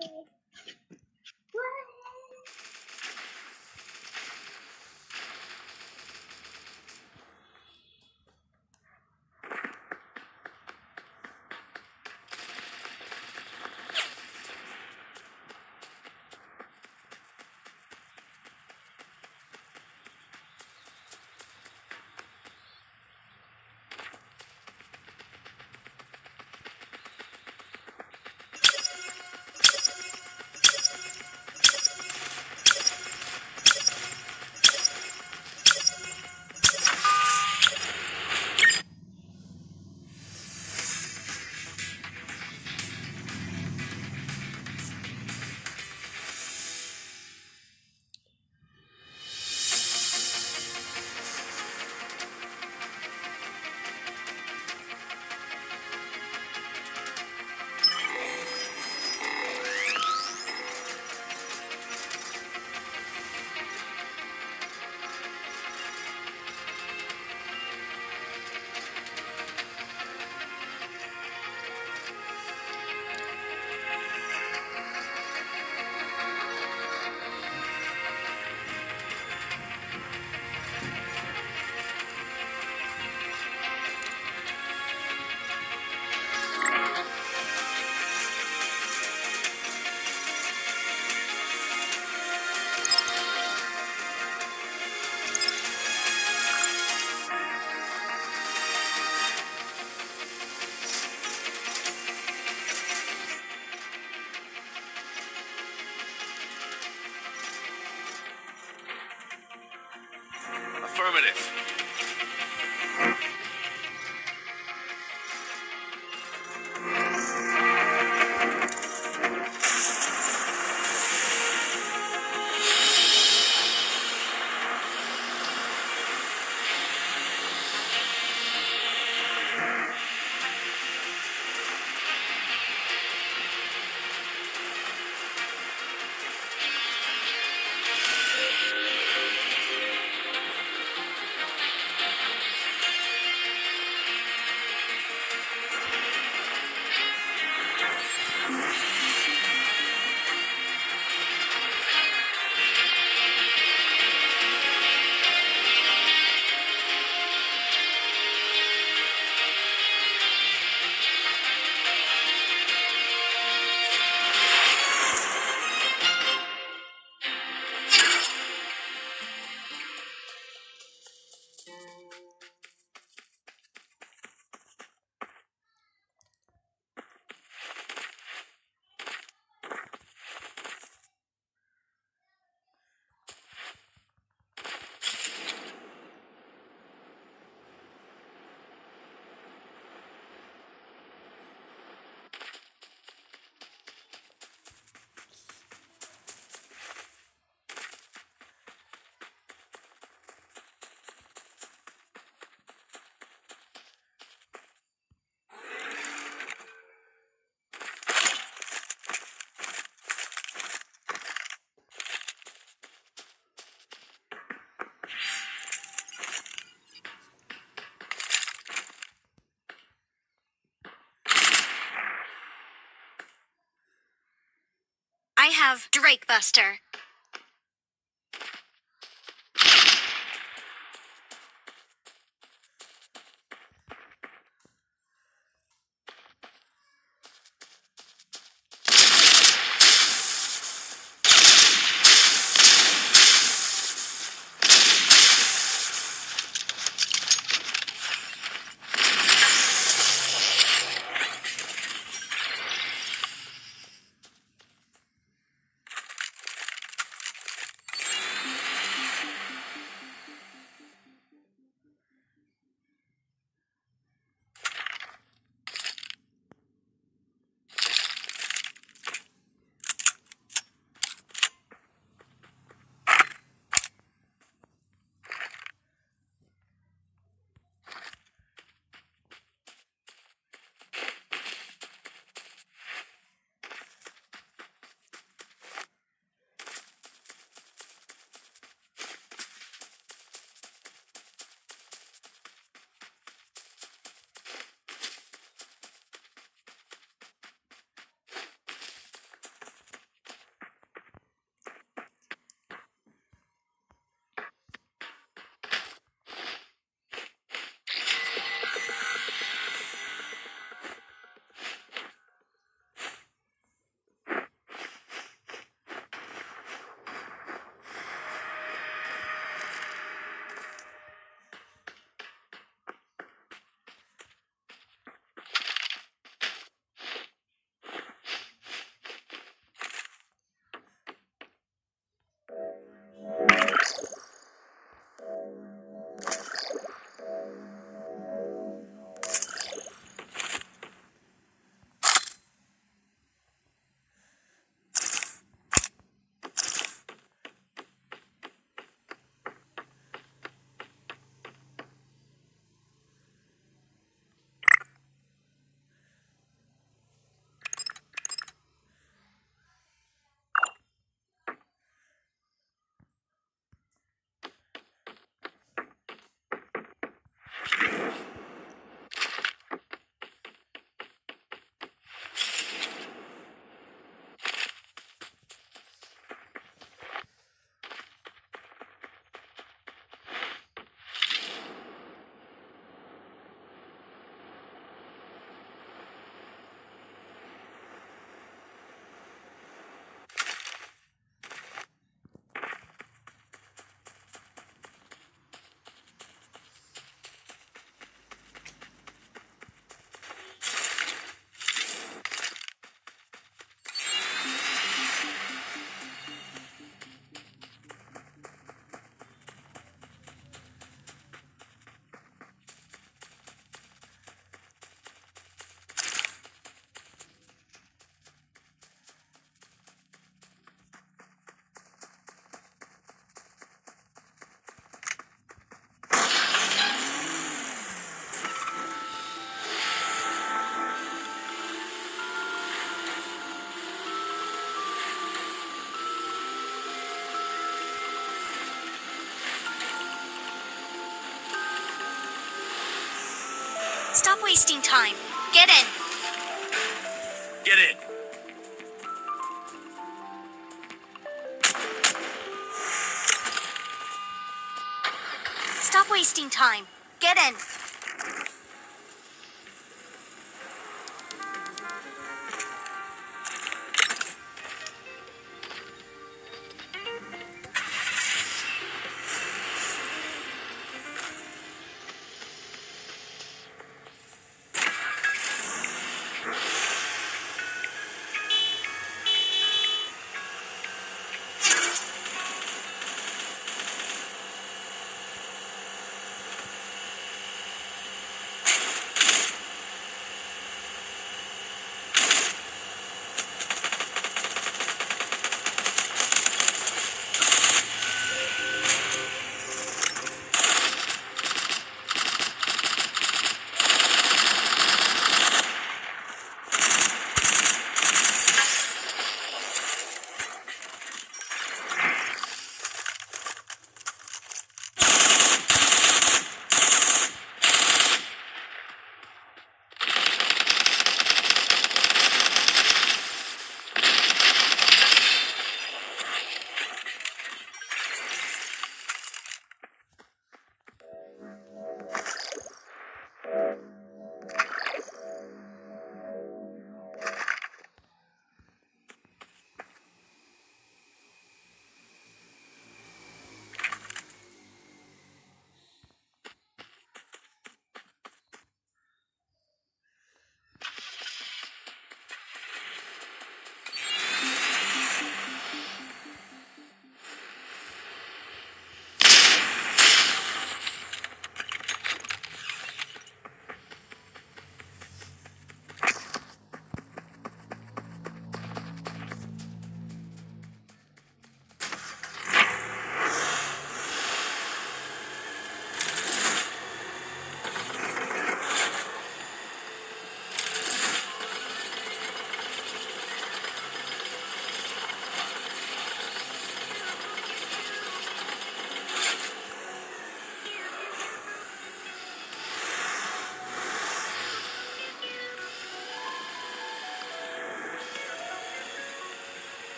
Bye. Affirmative. I have Drake Stop wasting time. Get in. Get in. Stop wasting time. Get in.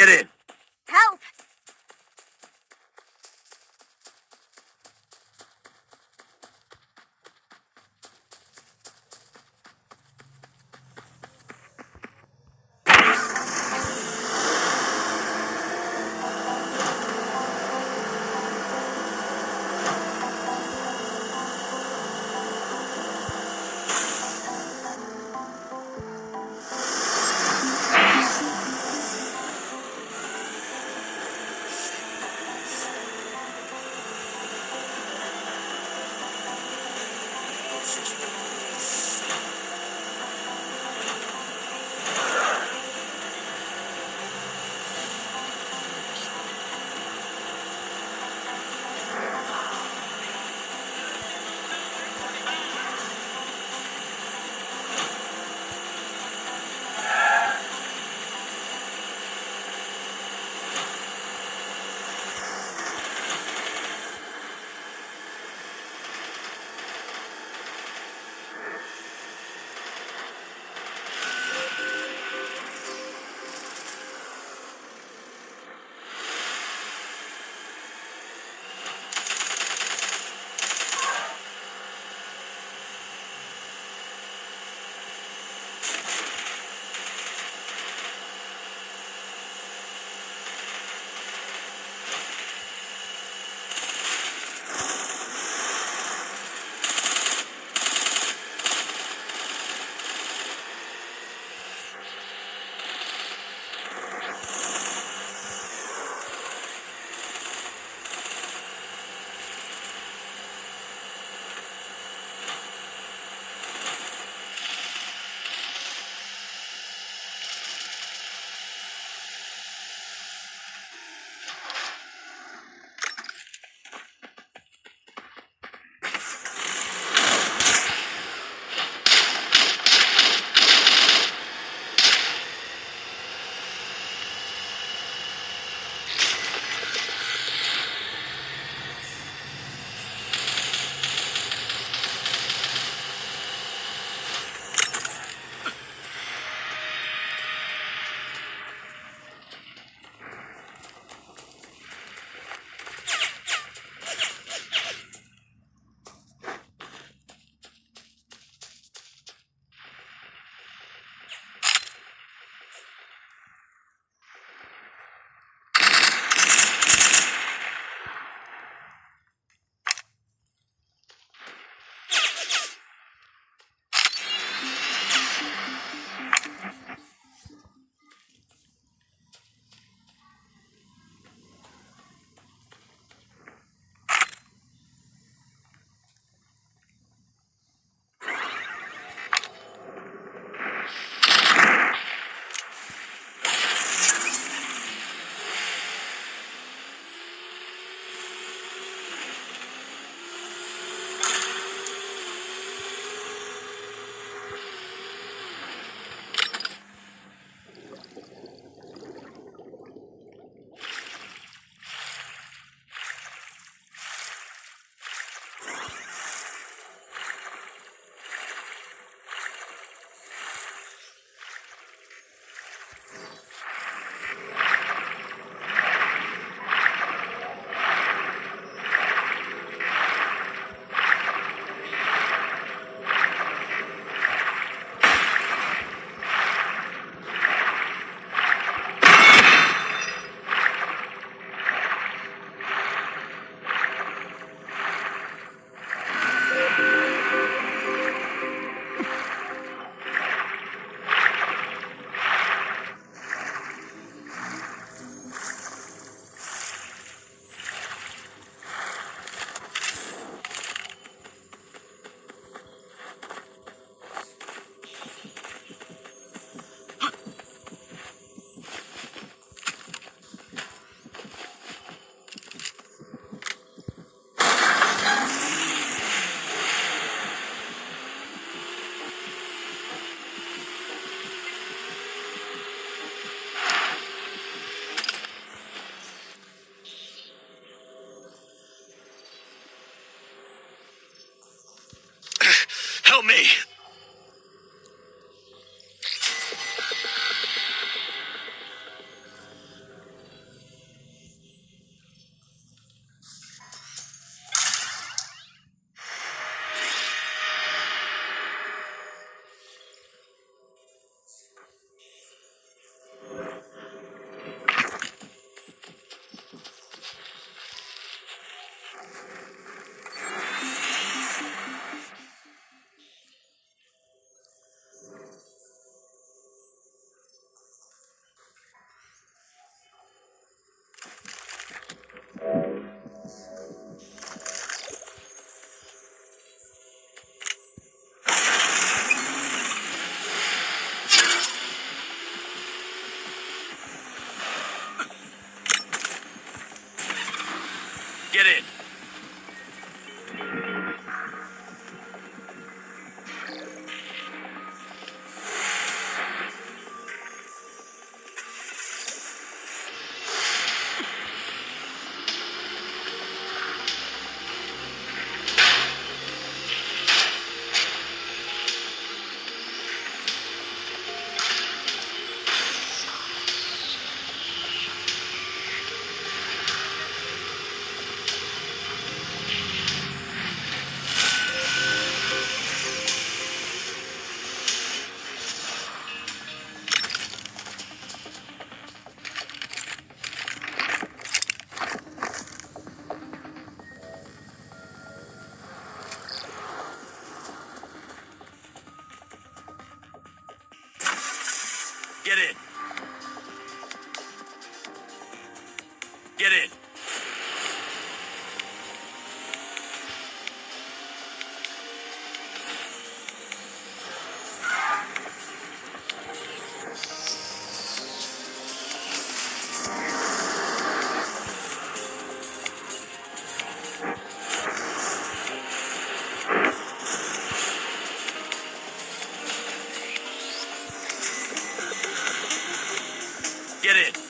Get in. Get in.